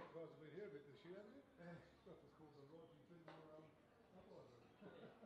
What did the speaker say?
Because we're here because she hasn't. Stuff called the Roger um,